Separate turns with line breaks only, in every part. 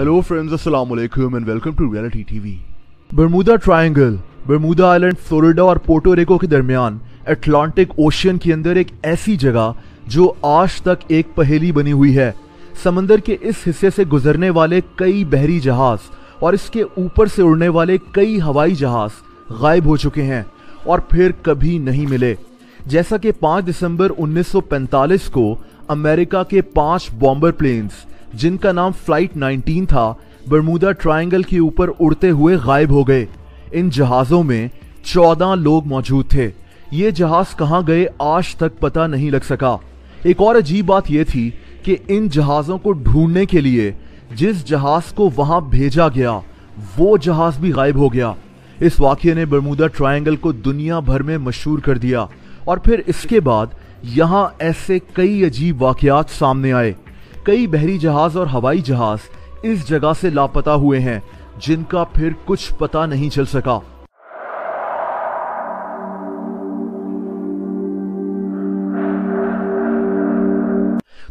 Hello friends, assalamu alaikum and welcome to Reality TV. Bermuda triangle Bermuda island Florida और Puerto Rico के दरमियान Atlantic ocean के अंदर एक ऐसी जगह जो आज तक एक पहेली बनी हुई है समंदर के इस हिस्से से गुजरने वाले कई बहरी जहाज़ और इसके ऊपर से उड़ने वाले कई हवाई जहाज़ गायब हो चुके हैं और फिर कभी नहीं मिले जैसा कि 5 दिसंबर 1945 को अमेरिका के पाँच बॉम्बर प्लेन्स जिनका नाम फ़्लाइट 19 था, बर्मुदा ट्रायंगल के ऊपर उड़ते हुए गायब हो गए। इन जहाजों में 14 लोग मौजूद थे। ये जहाज़ कहाँ गए, आज तक पता नहीं लग सका। एक और अजीब बात यह थी कि इन जहाजों को ढूँढने के लिए जिस जहाज़ को वहाँ भेजा गया, वो जहाज़ भी गायब हो गया। इस वाक्य ने बर्मुदा ट्रायंगल को दुनिया भर में मशहूर कर दिया और फिर इसके बाद यहाँ ऐसे कई अजीब वाकयात सामने आए। कई बहरी जहाज़ और हवाई जहाज़ इस जगह से लापता हुए हैं, जिनका फिर कुछ पता नहीं चल सका।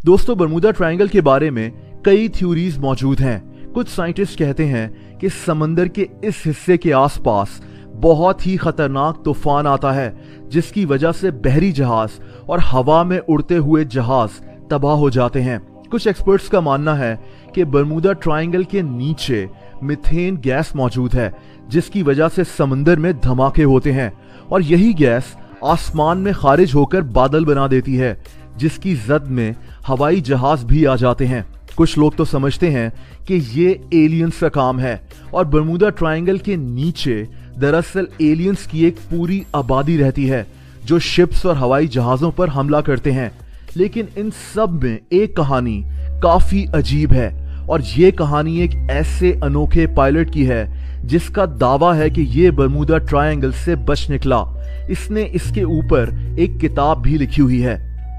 दोस्तों, बर्मुदा ट्रायंगल के बारे में कई थ्योरीज मौजूद हैं। कुछ साइंटिस्ट कहते हैं कि समंदर के इस हिस्से के आसपास बहुत ही खतरनाक तूफ़ान आता है, जिसकी वजह से बहरी जहाज़ और हवा में उड़ते हुए जहाज़ तबाह हो जाते हैं। कुछ एक्सपर्ट्स का मानना है कि बर्मुदा ट्रायंगल के नीचे मिथेन गैस मौजूद है, जिसकी वजह से समंदर में धमाके होते हैं और यही गैस आसमान में खारिज होकर बादल बना देती है, जिसकी जद में हवाई जहाज़ भी आ जाते हैं। कुछ लोग तो समझते हैं कि ये एलियंस का काम है और बर्मुदा ट्रायंगल के नीचे दरअसल एलियंस की एक पूरी आबादी रहती है, जो शिप्स और हवाई जहाजों पर हमला करते हैं। लेकिन इन सब में एक कहानी काफ़ी अजीब है और ये कहानी एक ऐसे अनोखे पायलट की है, जिसका दावा है कि ये बर्मुदा ट्रायंगल से बच निकला। इसने इसके ऊपर एक किताब भी लिखी हुई है।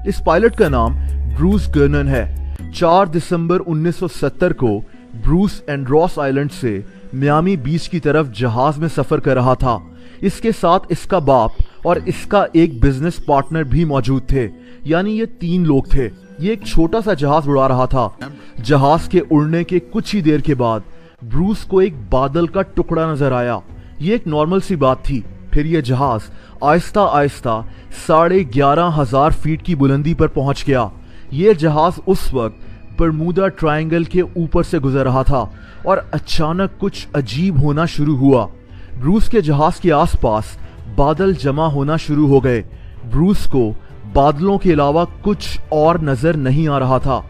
इस पायलट का नाम ब्रूस गर्नन है। 4 दिसंबर 1970 को ब्रूस एंड रॉस आइलैंड से मियामी बीच की तरफ़ जहाज़ में सफ़र कर रहा था। इसके साथ इसका बाप और इसका एक बिज़नेस पार्टनर भी मौजूद थे। यानी ये तीन लोग थे। ये एक छोटा सा जहाज़ उड़ा रहा था। जहाज़ के उड़ने के कुछ ही देर के बाद ब्रूस को एक बादल का टुकड़ा नज़र आया। ये एक नॉर्मल सी बात थी। फिर यह जहाज़ आहिस्ता आहिस्ता साढ़े ग्यारह हज़ार फीट की बुलंदी पर पहुँच गया। यह जहाज़ उस वक्त बरमूदा ट्रायंगल के ऊपर से गुजर रहा था और अचानक कुछ अजीब होना शुरू हुआ। ब्रूस के जहाज़ के आसपास बादल जमा होना शुरू हो गए। ब्रूस को बादलों के अलावा कुछ और नज़र नहीं आ रहा था।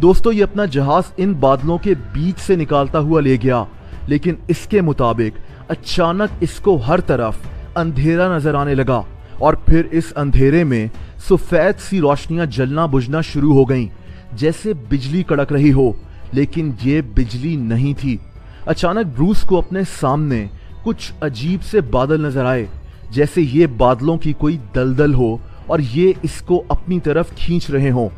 दोस्तों, ये अपना जहाज़ इन बादलों के बीच से निकालता हुआ ले गया। लेकिन इसके मुताबिक अचानक इसको हर तरफ़ अंधेरा नज़र आने लगा और फिर इस अंधेरे में सफ़ेद सी रोशनियाँ जलना बुझना शुरू हो गईं, जैसे बिजली कड़क रही हो, लेकिन ये बिजली नहीं थी। अचानक ब्रूस को अपने सामने कुछ अजीब से बादल नज़र आए। जैसे ये बादलों की कोई दलदल हो और ये इसको अपनी तरफ़ खींच रहे हों।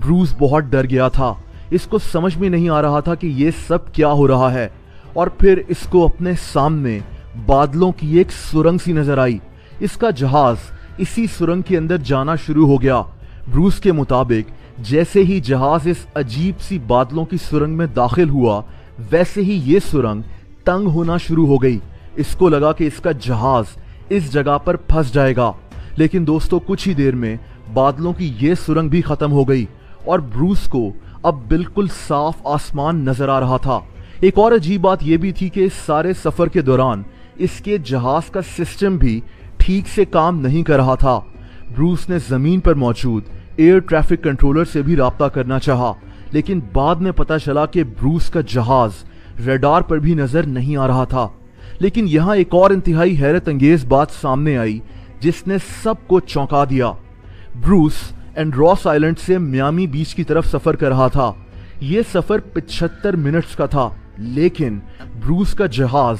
ब्रूस बहुत डर गया था। इसको समझ में नहीं आ रहा था कि ये सब क्या हो रहा है। और फिर इसको अपने सामने बादलों की एक सुरंग सी नज़र आई। इसका जहाज़ इसी सुरंग के अंदर जाना शुरू हो गया। ब्रूस के मुताबिक, जैसे ही जहाज़ इस अजीब सी बादलों की सुरंग में दाखिल हुआ, वैसे ही ये सुरंग तंग होना शुरू हो गई। इसको लगा कि इसका जहाज़ इस जगह पर फंस जाएगा। लेकिन दोस्तों, कुछ ही देर में बादलों की ये सुरंग भी खत्म हो गई और ब्रूस को अब बिल्कुल साफ़ आसमान नज़र आ रहा था। एक और अजीब बात यह भी थी कि इस सारे सफ़र के दौरान इसके जहाज़ का सिस्टम भी ठीक से काम नहीं कर रहा था। ब्रूस ने ज़मीन पर मौजूद एयर ट्रैफ़िक कंट्रोलर से भी रहा करना चाहा, लेकिन बाद में पता चला कि ब्रूस का जहाज़ रेडार पर भी नज़र नहीं आ रहा था। लेकिन यहाँ एक और इंतहाई हैरत अंगेज बात सामने आई, जिसने सबको चौंका दिया। ब्रूस एंड रॉस आइलैंड से म्यामी बीच की तरफ़ सफ़र कर रहा था। यह सफ़र पिछहत्तर मिनट्स का था, लेकिन ब्रूस का जहाज़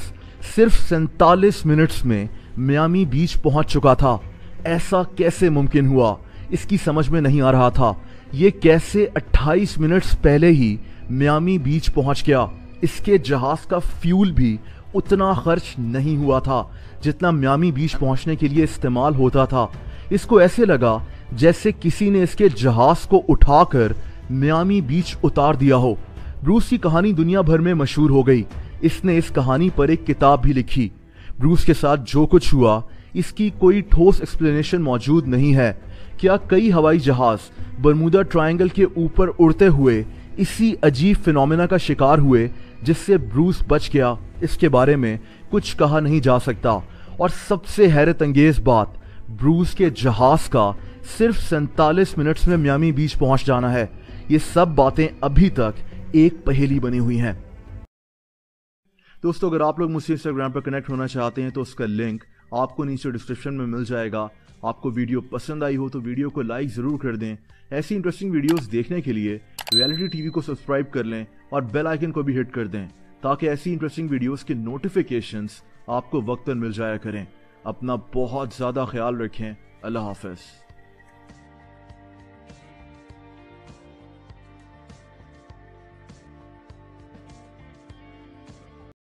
सिर्फ़ सैतालीस मिनट्स में म्यामी बीच पहुँच चुका था। ऐसा कैसे मुमकिन हुआ? इसकी समझ में नहीं आ रहा था। ये कैसे 28 मिनट्स पहले ही म्यामी बीच पहुँच गया? इसके जहाज़ का फ्यूल भी उतना खर्च नहीं हुआ था, जितना म्यामी बीच पहुँचने के लिए इस्तेमाल होता था। इसको ऐसे लगा जैसे किसी ने इसके जहाज़ को उठाकर म्यामी बीच उतार दिया हो। ब्रूस की कहानी दुनिया भर में मशहूर हो गई। इसने इस कहानी पर एक किताब भी लिखी। ब्रूस के साथ जो कुछ हुआ, इसकी कोई ठोस एक्सप्लेनेशन मौजूद नहीं है। क्या कई हवाई जहाज़ बरमुदा ट्रायंगल के ऊपर उड़ते हुए इसी अजीब फिनोमेना का शिकार हुए, जिससे ब्रूस बच गया? इसके बारे में कुछ कहा नहीं जा सकता। और सबसे हैरत अंगेज बात, ब्रूस के जहाज़ का सिर्फ़ सैतालीस मिनट्स में म्यामी बीच पहुँच जाना है। ये सब बातें अभी तक एक पहेली बनी हुई हैं। दोस्तों, अगर आप लोग मुझसे इंस्टाग्राम पर कनेक्ट होना चाहते हैं तो उसका लिंक आपको नीचे डिस्क्रिप्शन में मिल जाएगा। आपको वीडियो पसंद आई हो तो वीडियो को लाइक ज़रूर कर दें। ऐसी इंटरेस्टिंग वीडियोस देखने के लिए रियलिटी टीवी को सब्सक्राइब कर लें और बेल आइकन को भी हिट कर दें। ताकि ऐसी इंटरेस्टिंग वीडियोस के नोटिफिकेशंस आपको वक्त पर मिल जाया करें। अपना बहुत ज़्यादा ख्याल रखें। अल्लाह हाफिज़।